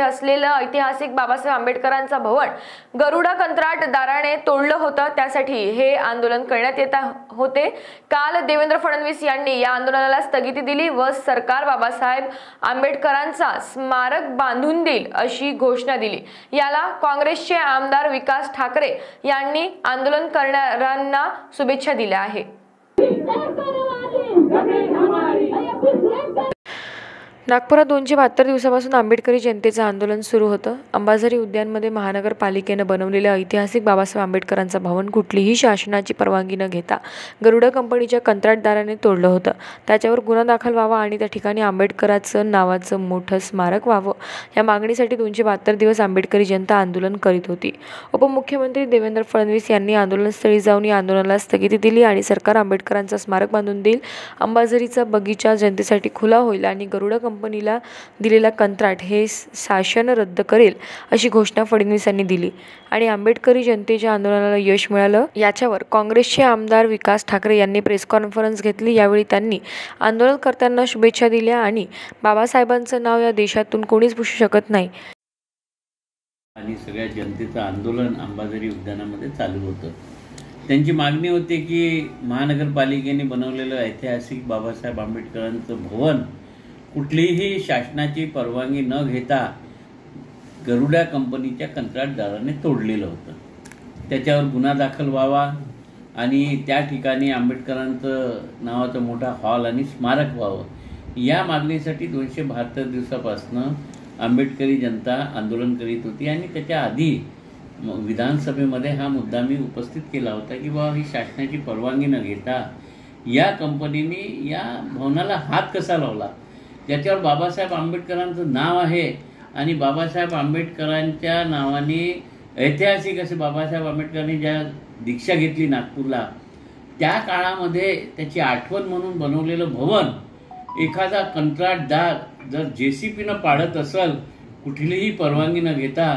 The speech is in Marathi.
असलेलं ऐतिहासिक बाबासाहेब आंबेडकरांचा भवन गरुडा कंत्राटदाराने तोडलं होतं. त्यासाठी हे आंदोलन करण्यात येत होते. काल देवेंद्र फडणवीस यांनी या आंदोलनाला स्थगिती दिली व सरकार बाबासाहेब आंबेडकरांचा स्मारक बांधून देईल अशी घोषणा दिली. याला काँग्रेसचे आमदार विकास ठाकरे यांनी आंदोलन करणाऱ्यांना शुभेच्छा दिल्या आहे. नागपुरात दोनशे बहात्तर दिवसापासून आंबेडकरी जनतेचं आंदोलन सुरू होतं. अंबाझरी उद्यानमध्ये महानगरपालिकेनं बनवलेलं ऐतिहासिक बाबासाहेब आंबेडकरांचं भवन कुठलीही शासनाची परवानगी न घेता गरुडा कंपनीच्या कंत्राटदाराने तोडलं होतं. त्याच्यावर गुन्हा दाखल व्हावा आणि त्या ठिकाणी आंबेडकराचं नावाचं मोठं स्मारक व्हावं या मागणीसाठी दोनशे बहात्तर दिवस आंबेडकरी जनता आंदोलन करीत होती. उपमुख्यमंत्री देवेंद्र फडणवीस यांनी आंदोलनस्थळी जाऊन या आंदोलनाला स्थगिती दिली आणि सरकार आंबेडकरांचं स्मारक बांधून देईल. अंबाझरीचा बगीचा जनतेसाठी खुला होईल आणि गरुडा कंपनीला दिलेला कंत्राट हे शासन रद्द करेल अशी घोषणा फडणवीसांनी दिली. आणि आंबेडकरी जनतेच्या आंदोलनाला यश मिळालं याच्यावर काँग्रेसचे आमदार विकास ठाकरे यांनी प्रेस कॉन्फरन्स घेतली. यावेळी त्यांनी आंदोलनकर्त्यांना शुभेच्छा दिल्या आणि बाबासाहेबांचं नाव या देशातून कोणीच पुसू शकत नाही. आणि सगळ्या जनतेचं आंदोलन अंबाझरी उद्यानामध्ये चालू होतं. त्यांची मागणी होती की महानगरपालिकेने बनवलेलं ऐतिहासिक बाबासाहेब आंबेडकरांचं भवन कुठलीही शासनाची परवानगी न घेता गरुडा कंपनीच्या कंत्राटदाराने तोडलेलं होतं. त्याच्यावर गुन्हा दाखल व्हावा आणि त्या ठिकाणी आंबेडकरांचं नावाचं मोठा हॉल आणि स्मारक व्हावं. या मागणीसाठी दोनशे बहात्तर दिवसापासनं आंबेडकरी जनता आंदोलन करीत होती आणि त्याच्या आधी विधानसभेमध्ये हा मुद्दा मी उपस्थित केला होता की बाबा ही शासनाची परवानगी न घेता या कंपनीने या भवनाला हात कसा लावला? ज्याच्यावर बाबासाहेब आंबेडकरांचं नाव आहे. आणि बाबासाहेब आंबेडकरांच्या नावाने ऐतिहासिक असे बाबासाहेब आंबेडकरांनी ज्या दीक्षा घेतली नागपूरला त्या काळामध्ये त्याची आठवण म्हणून बनवलेलं भवन एखादा कंत्राटदार जर जे सी पीनं पाडत असेल कुठलीही परवानगी न घेता